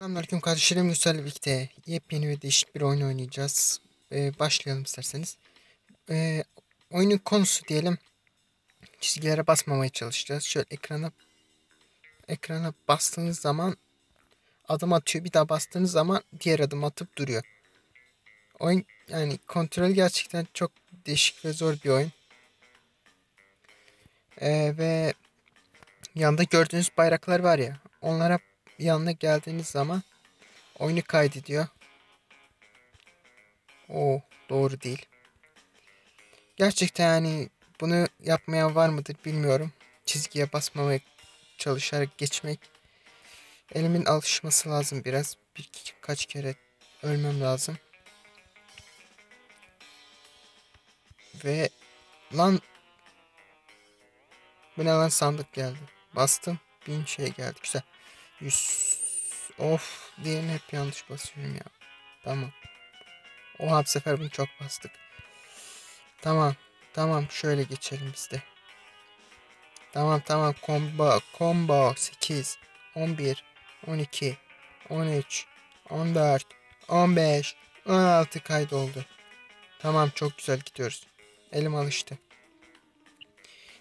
Selamünaleyküm kardeşlerim Gülsel'le birlikte yepyeni ve değişik bir oyun oynayacağız. Ee, başlayalım isterseniz. Ee, oyunun konusu diyelim çizgilere basmamaya çalışacağız. Şöyle ekrana ekrana bastığınız zaman adım atıyor. Bir daha bastığınız zaman diğer adım atıp duruyor. Oyun yani kontrol gerçekten çok değişik ve zor bir oyun. Ee, ve yanında gördüğünüz bayraklar var ya onlara yanına geldiğiniz zaman oyunu kaydediyor. O doğru değil. Gerçekten yani bunu yapmayan var mıdır bilmiyorum. Çizgiye basmamaya çalışarak geçmek. Elimin alışması lazım biraz. Bir kaç kere ölmem lazım. Ve lan bu ne lan sandık geldi. Bastım. Bin şey geldi. Güzel. 100 of diğerini hep yanlış basıyorum ya. Tamam. Oha bu sefer bunu çok bastık. Tamam. Tamam şöyle geçelim biz de. Tamam tamam combo combo 8 11 12 13 14 15 16 kaydoldu. Tamam çok güzel gidiyoruz. Elim alıştı.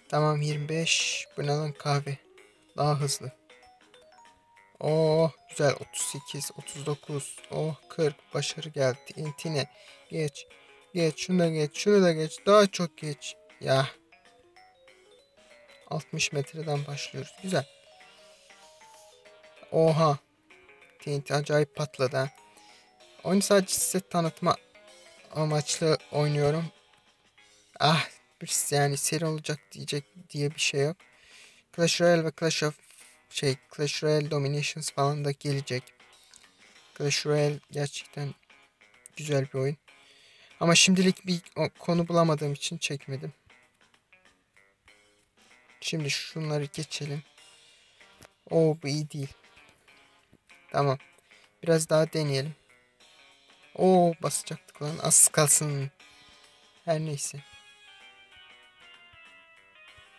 Tamam 25 bu ne lan kahve. Daha hızlı. Oh güzel. 38 39 oh 40 başarı geldi. İntine. Geç. Geç. Şunu da geç. Şunu da geç. Daha çok geç. Ya. 60 metreden başlıyoruz. Güzel. Oha. TNT acayip patladı ha. Oyunu sadece size tanıtma amaçlı oynuyorum. Ah bir yani seri olacak diyecek diye bir şey yok. Clash Royale ve Clash of şey Clash Royale Dominations falan da gelecek. Clash Royale gerçekten güzel bir oyun. Ama şimdilik bir konu bulamadığım için çekmedim. Şimdi şunları geçelim. O bu iyi değil. Tamam. Biraz daha deneyelim. O basacaktık lan. Az kalsın. Her neyse.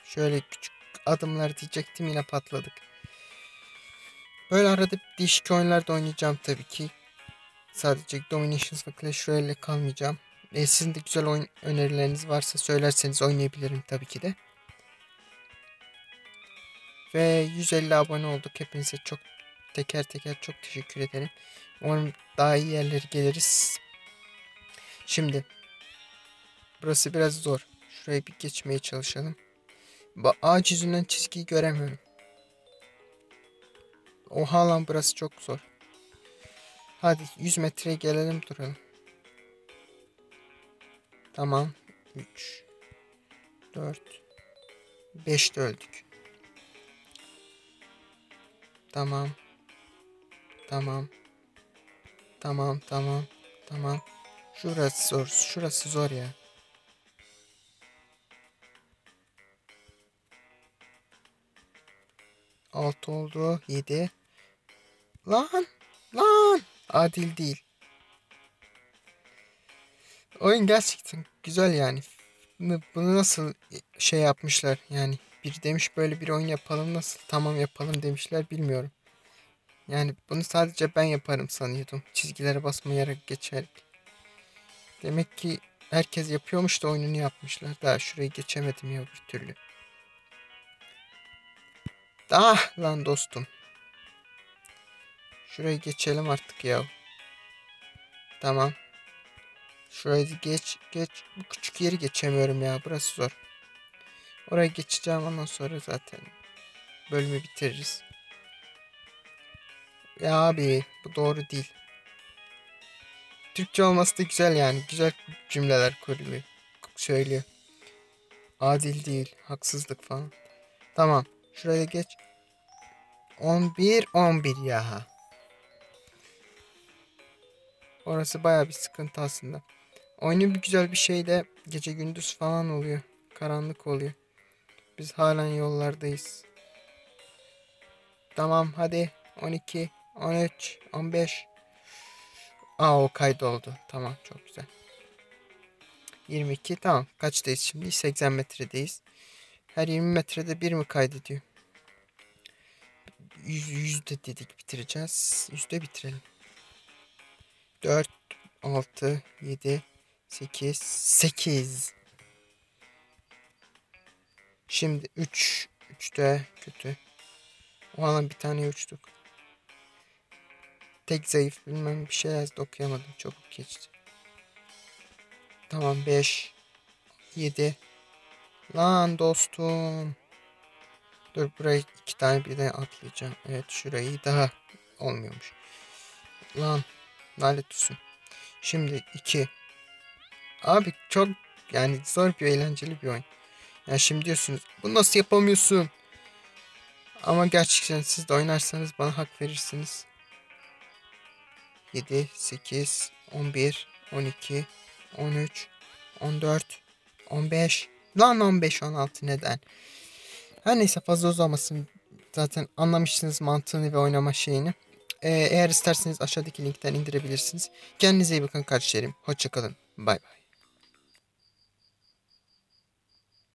Şöyle küçük adımlar diyecektim yine patladık. Böyle arada değişik oyunlar da oynayacağım tabii ki. Sadece Dominations ve Clash Royale kalmayacağım. E, sizin de güzel oyun önerileriniz varsa söylerseniz oynayabilirim tabii ki de. Ve 150 abone olduk. Hepinize çok teker teker çok teşekkür ederim. Umarım daha iyi yerlere geliriz. Şimdi burası biraz zor. Şurayı bir geçmeye çalışalım. Ağaç yüzünden çizgiyi göremiyorum. Oha lan burası çok zor. Hadi 100 metreye gelelim duralım. Tamam. 3 4 5 de öldük. Tamam. Tamam. Tamam tamam. Tamam. Şurası zor. Şurası zor ya. Altı oldu. Yedi. Lan! Lan! Adil değil. Oyun gerçekten güzel yani. Bunu nasıl şey yapmışlar yani. Bir demiş böyle bir oyun yapalım nasıl tamam yapalım demişler bilmiyorum. Yani bunu sadece ben yaparım sanıyordum. Çizgilere basmayarak geçerek. Demek ki herkes yapıyormuş da oyununu yapmışlar. Daha şurayı geçemedim ya bir türlü. Ah lan dostum. Şurayı geçelim artık ya. Tamam. Şurayı geç geç. Bu küçük yeri geçemiyorum ya. Burası zor. Oraya geçeceğim ondan sonra zaten bölümü bitiririz. Ya abi bu doğru değil. Türkçe olması da güzel yani. Güzel cümleler kuruyor. Söylüyor. Adil değil. Haksızlık falan. Tamam. Şuraya geç. 11 11 ya. Orası baya bir sıkıntı aslında. Oyunun bir güzel bir şey de gece gündüz falan oluyor. Karanlık oluyor. Biz halen yollardayız. Tamam hadi 12, 13, 15. Aa o kaydoldu. Tamam çok güzel. 22 tamam. Kaçtayız şimdi? 80 metredeyiz. Her 20 metrede bir mi kaydediyor? yüz, yüzde dedik bitireceğiz. Yüzde bitirelim. 4, 6, 7, 8, 8. Şimdi 3. 3 de kötü. O alan bir tane uçtuk. Tek zayıf bilmem bir şey yazdı okuyamadım. Çabuk geçti. Tamam 5. 7. Lan dostum. Dur burayı iki tane bir de atlayacağım. Evet şurayı daha olmuyormuş. Lan lanet olsun. Şimdi 2. Abi çok yani zor bir eğlenceli bir oyun. Yani şimdi diyorsunuz bu nasıl yapamıyorsun? Ama gerçekten siz de oynarsanız bana hak verirsiniz. 7, 8, 11, 12, 13, 14, 15. Lan 15, 16 neden? Her neyse fazla uzamasın. Zaten anlamışsınız mantığını ve oynama şeyini. Ee, eğer isterseniz aşağıdaki linkten indirebilirsiniz. Kendinize iyi bakın kardeşlerim. Hoşçakalın. Bay bay.